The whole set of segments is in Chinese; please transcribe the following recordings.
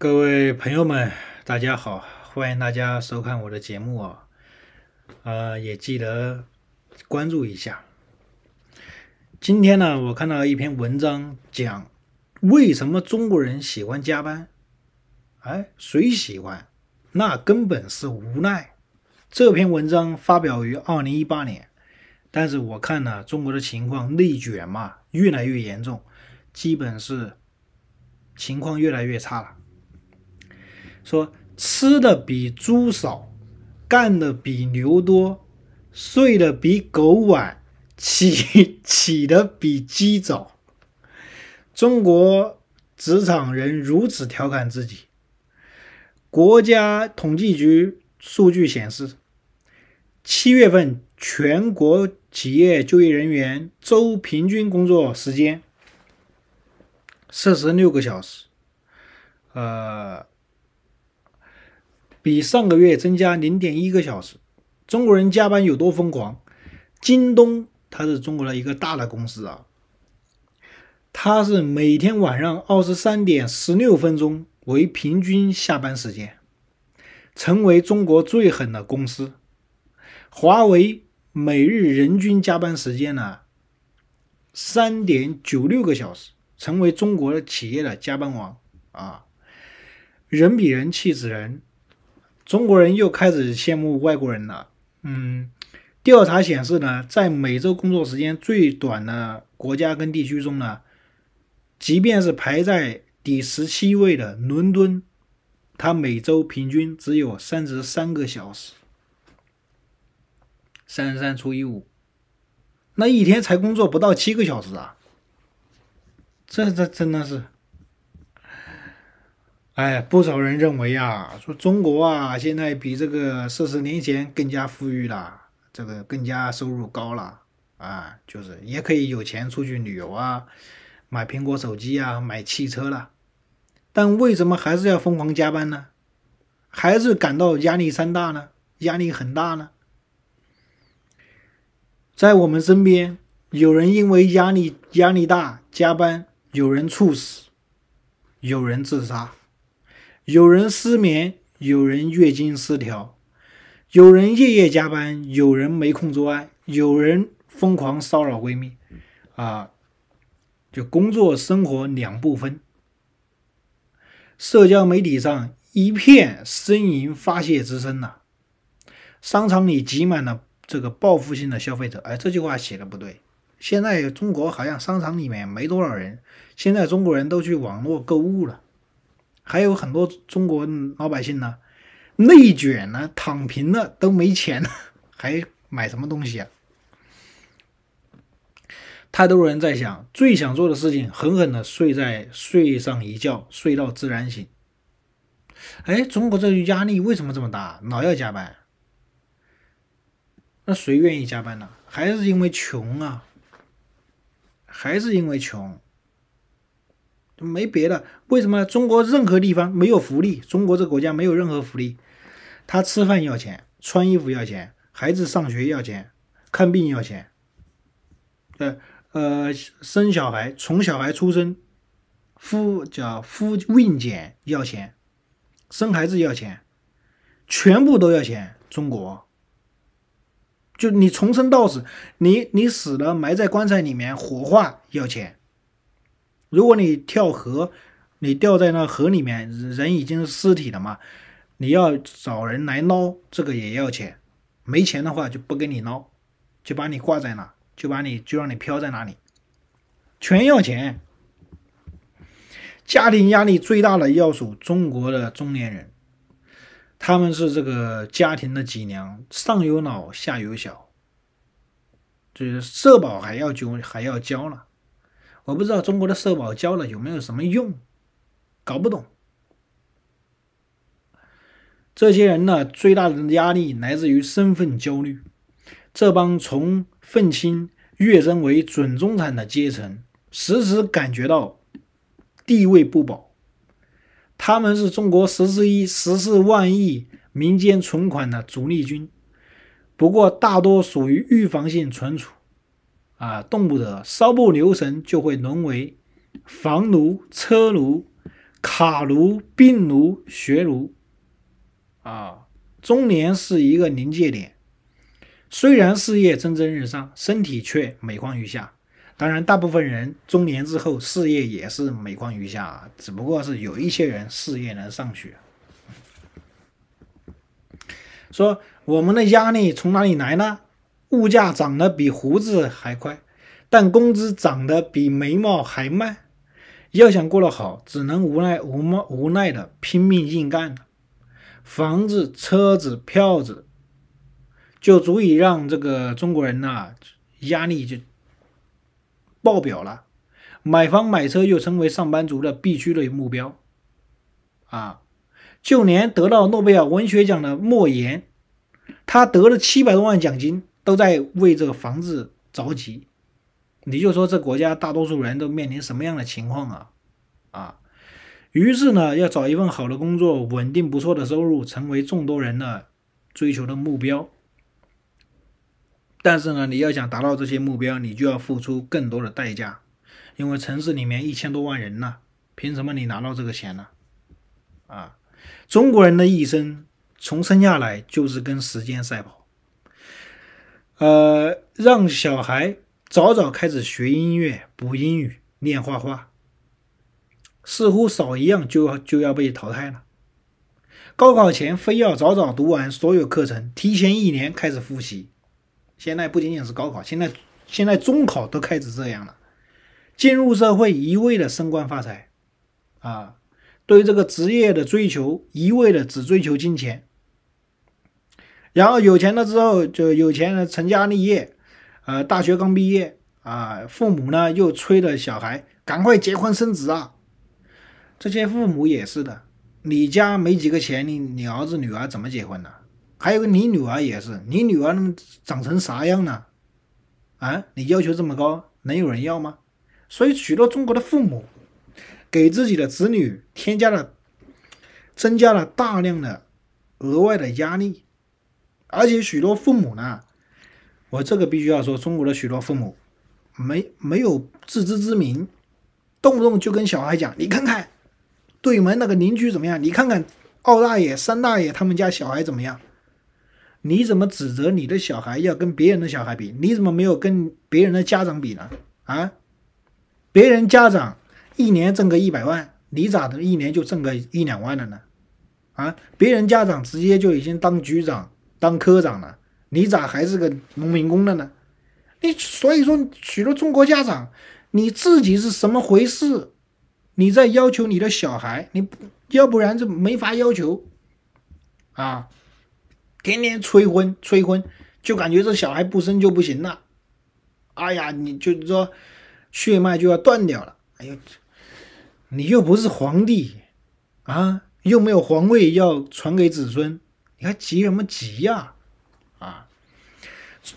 各位朋友们，大家好，欢迎大家收看我的节目啊，呃，也记得关注一下。今天呢，我看到一篇文章，讲为什么中国人喜欢加班。哎，谁喜欢？那根本是无奈。这篇文章发表于二零一八年，但是我看呢，中国的情况内卷嘛，越来越严重，基本是情况越来越差了。说吃的比猪少，干的比牛多，睡的比狗晚，起起的比鸡早。中国职场人如此调侃自己。国家统计局数据显示，七月份全国企业就业人员周平均工作时间四十六个小时，呃。比上个月增加零点一个小时。中国人加班有多疯狂？京东它是中国的一个大的公司啊，它是每天晚上二十三点十六分钟为平均下班时间，成为中国最狠的公司。华为每日人均加班时间呢三点九六个小时，成为中国的企业的加班王啊！人比人气死人。中国人又开始羡慕外国人了。嗯，调查显示呢，在每周工作时间最短的国家跟地区中呢，即便是排在第十七位的伦敦，它每周平均只有三十三个小时，三十三除以五，那一天才工作不到七个小时啊！这这真的是。哎，不少人认为啊，说中国啊，现在比这个四十年前更加富裕了，这个更加收入高了啊，就是也可以有钱出去旅游啊，买苹果手机啊，买汽车了。但为什么还是要疯狂加班呢？还是感到压力山大呢？压力很大呢？在我们身边，有人因为压力压力大加班，有人猝死，有人自杀。有人失眠，有人月经失调，有人夜夜加班，有人没空做爱，有人疯狂骚扰闺蜜，啊，就工作生活两不分。社交媒体上一片呻吟发泄之声呐，商场里挤满了这个报复性的消费者。哎，这句话写的不对。现在中国好像商场里面没多少人，现在中国人都去网络购物了。还有很多中国老百姓呢，内卷呢，躺平了都没钱了，还买什么东西啊？太多人在想，最想做的事情，狠狠的睡在睡上一觉，睡到自然醒。哎，中国这压力为什么这么大？老要加班，那谁愿意加班呢？还是因为穷啊？还是因为穷？没别的，为什么中国任何地方没有福利？中国这个国家没有任何福利，他吃饭要钱，穿衣服要钱，孩子上学要钱，看病要钱，呃呃，生小孩从小孩出生，夫叫夫孕检要钱，生孩子要钱，全部都要钱。中国，就你从生到死，你你死了埋在棺材里面火化要钱。如果你跳河，你掉在那河里面，人已经是尸体了嘛？你要找人来捞，这个也要钱。没钱的话就不给你捞，就把你挂在那，就把你就让你飘在那里，全要钱。家庭压力最大的要数中国的中年人，他们是这个家庭的脊梁，上有老下有小，就是社保还要交还要交了。我不知道中国的社保交了有没有什么用，搞不懂。这些人呢，最大的压力来自于身份焦虑。这帮从愤青跃升为准中产的阶层，时时感觉到地位不保。他们是中国十四亿、十四万亿民间存款的主力军，不过大多属于预防性存储。啊，动不得稍不留神就会沦为房奴、车奴、卡奴、病奴、学奴，啊，中年是一个临界点。虽然事业蒸蒸日上，身体却每况愈下。当然，大部分人中年之后事业也是每况愈下，只不过是有一些人事业能上去。说我们的压力从哪里来呢？物价涨得比胡子还快，但工资涨得比眉毛还慢。要想过得好，只能无奈无奈无奈的拼命硬干房子、车子、票子，就足以让这个中国人呐压力就爆表了。买房买车又成为上班族的必须的目标啊！就连得到诺贝尔文学奖的莫言，他得了七百多万奖金，都在为这个房子着急。你就说这国家大多数人都面临什么样的情况啊？啊，于是呢，要找一份好的工作，稳定不错的收入，成为众多人的追求的目标。但是呢，你要想达到这些目标，你就要付出更多的代价，因为城市里面一千多万人呢，凭什么你拿到这个钱呢？啊，中国人的一生从生下来就是跟时间赛跑，呃，让小孩。早早开始学音乐、补英语、练画画，似乎少一样就要就要被淘汰了。高考前非要早早读完所有课程，提前一年开始复习。现在不仅仅是高考，现在现在中考都开始这样了。进入社会一味的升官发财，啊，对这个职业的追求一味的只追求金钱，然后有钱了之后就有钱了，成家立业。呃，大学刚毕业啊，父母呢又催着小孩赶快结婚生子啊。这些父母也是的，你家没几个钱，你你儿子女儿怎么结婚呢？还有你女儿也是，你女儿能长成啥样呢？啊，你要求这么高，能有人要吗？所以许多中国的父母给自己的子女添加了、增加了大量的额外的压力，而且许多父母呢。我这个必须要说，中国的许多父母没没有自知之明，动不动就跟小孩讲：“你看看对门那个邻居怎么样？你看看二大爷、三大爷他们家小孩怎么样？你怎么指责你的小孩要跟别人的小孩比？你怎么没有跟别人的家长比呢？啊？别人家长一年挣个一百万，你咋的一年就挣个一两万了呢？啊？别人家长直接就已经当局长、当科长了。”你咋还是个农民工的呢？你所以说许多中国家长，你自己是什么回事？你在要求你的小孩，你要不然就没法要求啊！天天催婚催婚，就感觉这小孩不生就不行了。哎呀，你就说血脉就要断掉了。哎呦，你又不是皇帝啊，又没有皇位要传给子孙，你还急什么急呀？啊，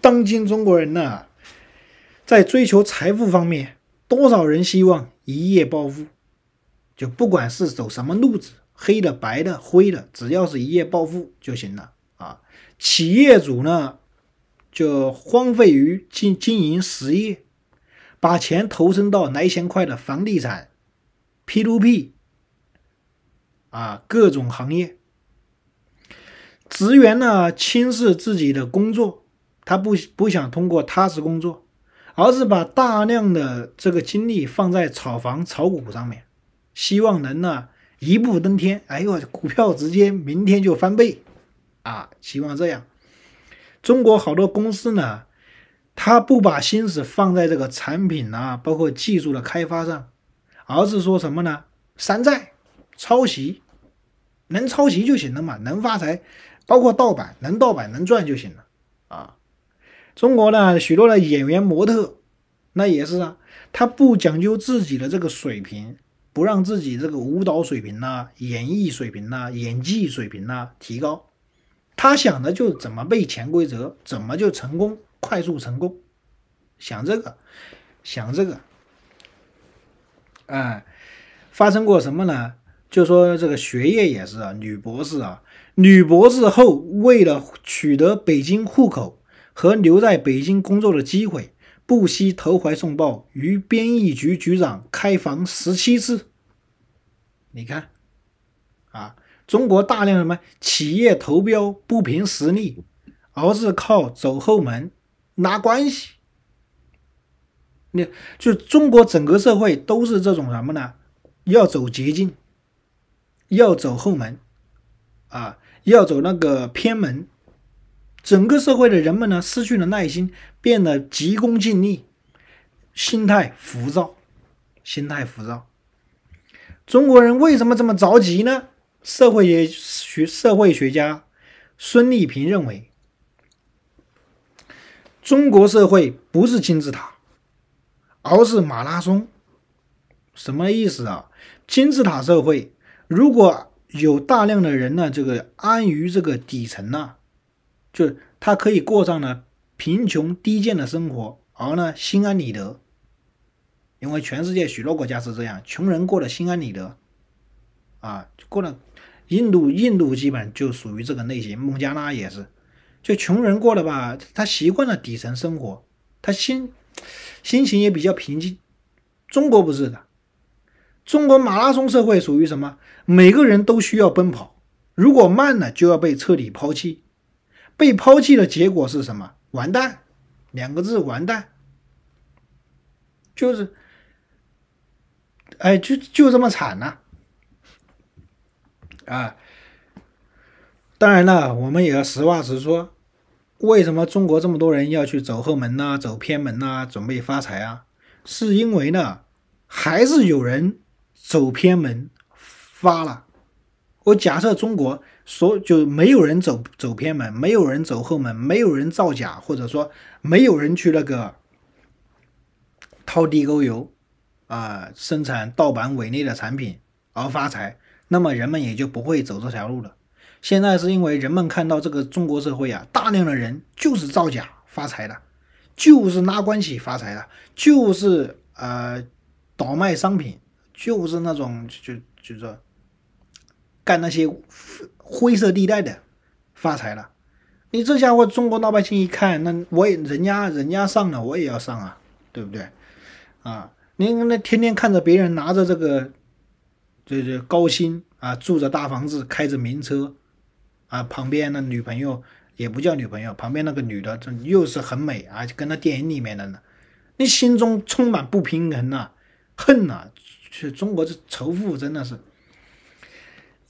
当今中国人呢，在追求财富方面，多少人希望一夜暴富？就不管是走什么路子，黑的、白的、灰的，只要是一夜暴富就行了啊！企业主呢，就荒废于经经营实业，把钱投身到来钱快的房地产、P to P 啊，各种行业。职员呢轻视自己的工作，他不不想通过踏实工作，而是把大量的这个精力放在炒房、炒股上面，希望能呢一步登天。哎呦，股票直接明天就翻倍啊！希望这样。中国好多公司呢，他不把心思放在这个产品啊，包括技术的开发上，而是说什么呢？山寨、抄袭，能抄袭就行了嘛，能发财。包括盗版，能盗版能赚就行了啊！中国呢，许多的演员模特，那也是啊，他不讲究自己的这个水平，不让自己这个舞蹈水平呐、演绎水平呐、演技水平呐提高，他想的就怎么被潜规则，怎么就成功，快速成功，想这个，想这个，哎，发生过什么呢？就说这个学业也是啊，女博士啊。女博士后为了取得北京户口和留在北京工作的机会，不惜投怀送抱，与编译局局长开房十七次。你看，啊，中国大量什么企业投标不凭实力，而是靠走后门拉关系。你就中国整个社会都是这种什么呢？要走捷径，要走后门，啊，要走那个偏门。整个社会的人们呢，失去了耐心，变得急功近利，心态浮躁，心态浮躁。中国人为什么这么着急呢？社会学社会学家孙立平认为，中国社会不是金字塔。而是马拉松，什么意思啊？金字塔社会如果有大量的人呢，这个安于这个底层呢，就他可以过上呢贫穷低贱的生活，而呢心安理得。因为全世界许多国家是这样，穷人过得心安理得，啊，过了印度，印度基本就属于这个类型，孟加拉也是，就穷人过了吧，他习惯了底层生活，他心。心情也比较平静。中国不是的，中国马拉松社会属于什么？每个人都需要奔跑，如果慢了就要被彻底抛弃。被抛弃的结果是什么？完蛋，两个字，完蛋。就是，哎，就就这么惨呐！啊，当然了，我们也要实话实说。为什么中国这么多人要去走后门呐，走偏门呐，准备发财啊？是因为呢，还是有人走偏门发了？我假设中国所就没有人走走偏门，没有人走后门，没有人造假，或者说没有人去那个掏地沟油啊，生产盗版伪劣的产品而发财，那么人们也就不会走这条路了。现在是因为人们看到这个中国社会啊，大量的人就是造假发财的，就是拉关系发财的，就是呃倒卖商品，就是那种就就说干那些灰色地带的发财了。你这家伙中国老百姓一看，那我也人家人家上了，我也要上啊，对不对？啊，你那天天看着别人拿着这个这这高薪啊，住着大房子，开着名车。啊，旁边的女朋友也不叫女朋友，旁边那个女的，这又是很美啊，跟那电影里面的呢。你心中充满不平衡呐，恨呐！去中国这仇富真的是，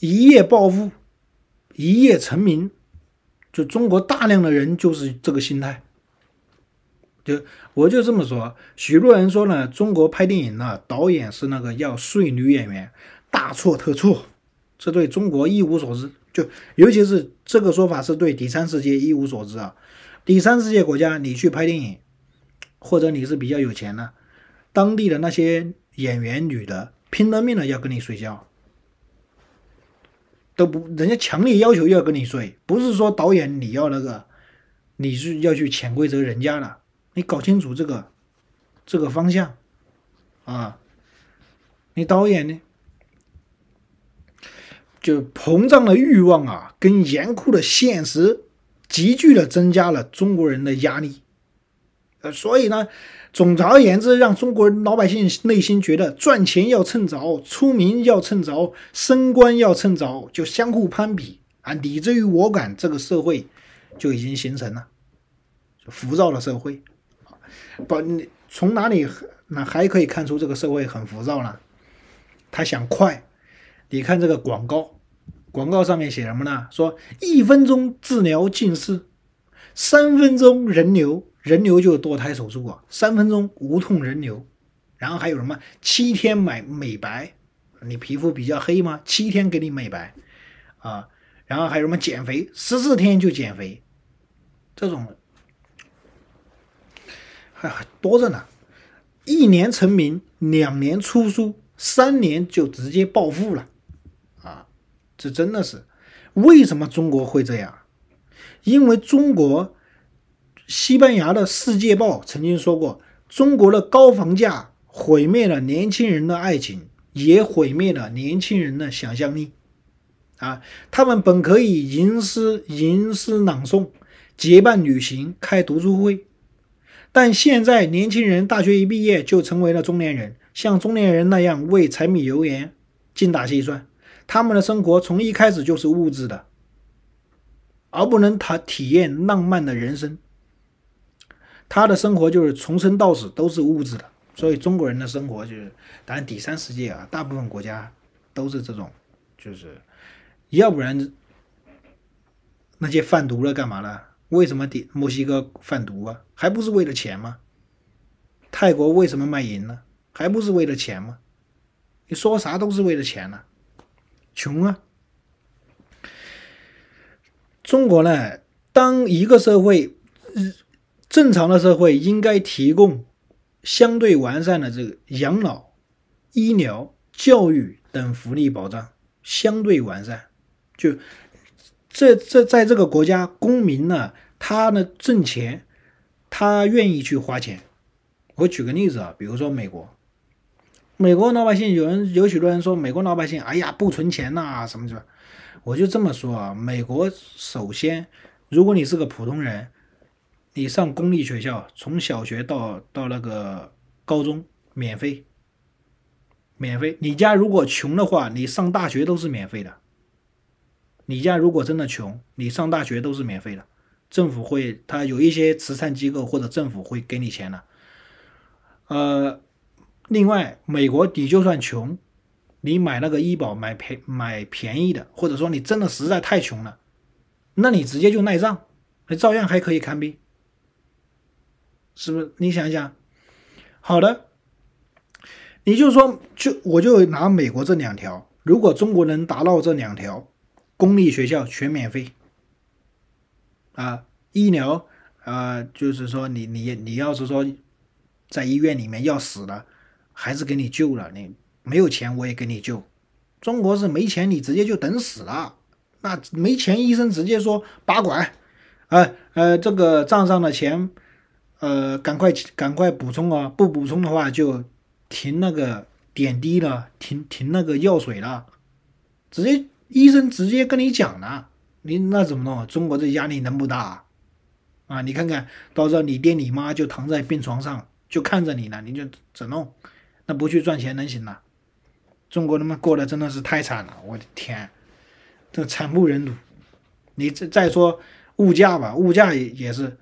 一夜暴富，一夜成名，就中国大量的人就是这个心态。就我就这么说，许多人说呢，中国拍电影呢，导演是那个要睡女演员，大错特错，这对中国一无所知。就尤其是这个说法是对第三世界一无所知啊！第三世界国家你去拍电影，或者你是比较有钱的，当地的那些演员女的拼了命的要跟你睡觉，都不人家强烈要求要跟你睡，不是说导演你要那个，你是要去潜规则人家了，你搞清楚这个这个方向啊！你导演呢？就膨胀的欲望啊，跟严酷的现实，急剧的增加了中国人的压力。呃，所以呢，总而言之，让中国人老百姓内心觉得赚钱要趁早，出名要趁早，升官要趁早，就相互攀比啊，你之于我感，这个社会就已经形成了浮躁的社会。不，你从哪里那还可以看出这个社会很浮躁呢？他想快。你看这个广告，广告上面写什么呢？说一分钟治疗近视，三分钟人流，人流就是堕胎手术啊，三分钟无痛人流。然后还有什么七天买美白，你皮肤比较黑吗？七天给你美白啊。然后还有什么减肥，十四天就减肥，这种还多着呢。一年成名，两年出书，三年就直接暴富了。啊这真的是为什么中国会这样？因为中国西班牙的《世界报》曾经说过，中国的高房价毁灭了年轻人的爱情，也毁灭了年轻人的想象力。啊，他们本可以吟诗、吟诗朗诵、结伴旅行、开读书会，但现在年轻人大学一毕业就成为了中年人，像中年人那样为柴米油盐精打细算，他们的生活从一开始就是物质的，而不能他体验浪漫的人生。他的生活就是从生到死都是物质的，所以中国人的生活就是，当然第三世界啊，大部分国家都是这种，就是要不然那些贩毒的干嘛了？为什么第墨西哥贩毒啊？还不是为了钱吗？泰国为什么卖淫呢？还不是为了钱吗？你说啥都是为了钱呢？穷啊！中国呢？当一个社会，正常的社会应该提供相对完善的这个养老、医疗、教育等福利保障，相对完善。就这这，在这个国家，公民呢，他呢挣钱，他愿意去花钱。我举个例子啊，比如说美国。美国老百姓有人有许多人说美国老百姓，哎呀不存钱呐什么什么，我就这么说啊。美国首先，如果你是个普通人，你上公立学校，从小学到到那个高中免费，免费。你家如果穷的话，你上大学都是免费的。你家如果真的穷，你上大学都是免费的，政府会他有一些慈善机构或者政府会给你钱的，呃。另外，美国你就算穷，你买那个医保买便买便宜的，或者说你真的实在太穷了，那你直接就赖账，你照样还可以看病，是不是？你想想，好的，你就说就我就拿美国这两条，如果中国能达到这两条，公立学校全免费，啊，医疗啊，就是说你你你要是说在医院里面要死了。还是给你救了，你没有钱我也给你救。中国是没钱，你直接就等死了。那没钱，医生直接说拔管，呃呃，这个账上的钱，呃，赶快赶快补充啊！不补充的话就停那个点滴了，停停那个药水了。直接医生直接跟你讲了，你那怎么弄？中国这压力能不大啊？你看看到时候你爹你妈就躺在病床上就看着你了，你就怎弄？那不去赚钱能行吗？中国他妈过得真的是太惨了，我的天，这惨不忍睹。你再再说物价吧，物价也也是，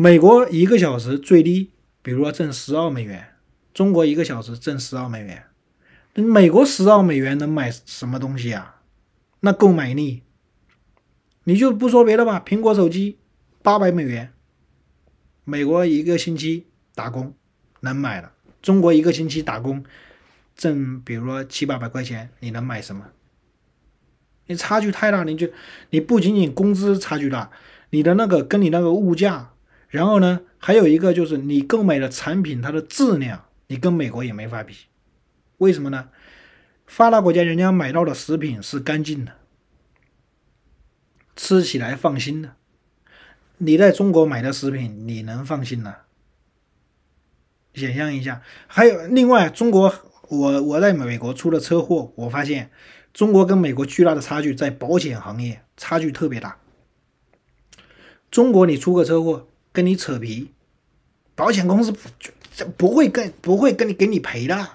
美国一个小时最低，比如说挣十二美元，中国一个小时挣十二美元，美国十二美元能买什么东西啊？那购买力，你就不说别的吧，苹果手机八百美元，美国一个星期打工能买了。中国一个星期打工挣，比如说七八百块钱，你能买什么？你差距太大，你就你不仅仅工资差距大，你的那个跟你那个物价，然后呢，还有一个就是你购买的产品它的质量，你跟美国也没法比。为什么呢？发达国家人家买到的食品是干净的，吃起来放心的。你在中国买的食品，你能放心吗？想象一下，还有另外，中国我我在美国出了车祸，我发现中国跟美国巨大的差距在保险行业差距特别大。中国你出个车祸跟你扯皮，保险公司不不会跟不会跟你给你赔的，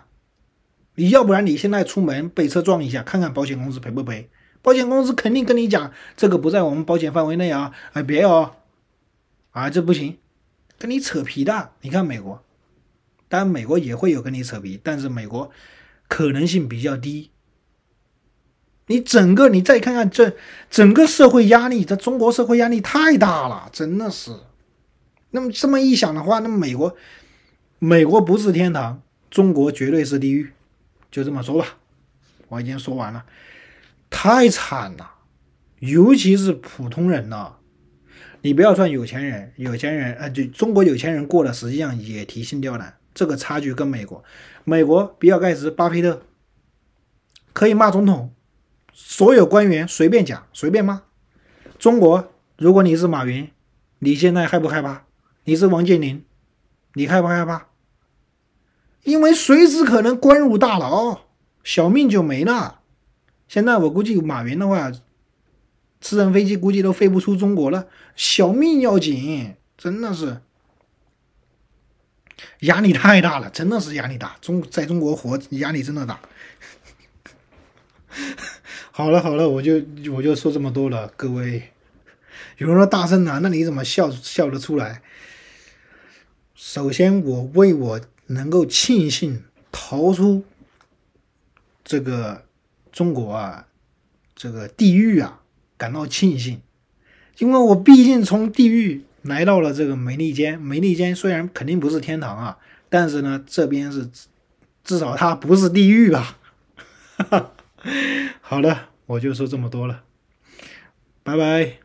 你要不然你现在出门被车撞一下，看看保险公司赔不赔？保险公司肯定跟你讲这个不在我们保险范围内啊，哎别哦，啊这不行，跟你扯皮的。你看美国。当然，美国也会有跟你扯皮，但是美国可能性比较低。你整个你再看看这整个社会压力，这中国社会压力太大了，真的是。那么这么一想的话，那么美国，美国不是天堂，中国绝对是地狱，就这么说吧。我已经说完了，太惨了，尤其是普通人呐。你不要算有钱人，有钱人呃，就中国有钱人过的实际上也提心吊胆。这个差距跟美国，美国比尔盖茨、巴菲特可以骂总统，所有官员随便讲随便骂。中国，如果你是马云，你现在害不害怕？你是王健林，你害不害怕？因为随时可能关入大牢，小命就没了。现在我估计马云的话，私人飞机估计都飞不出中国了，小命要紧，真的是。压力太大了，真的是压力大。中在中国活压力真的大。好了好了，我就我就说这么多了，各位。有人说大声啊，那你怎么笑笑得出来？首先，我为我能够庆幸逃出这个中国啊，这个地狱啊，感到庆幸，因为我毕竟从地狱来到了这个美利坚。美利坚虽然肯定不是天堂啊，但是呢，这边是至少它不是地狱吧。好了，我就说这么多了，拜拜。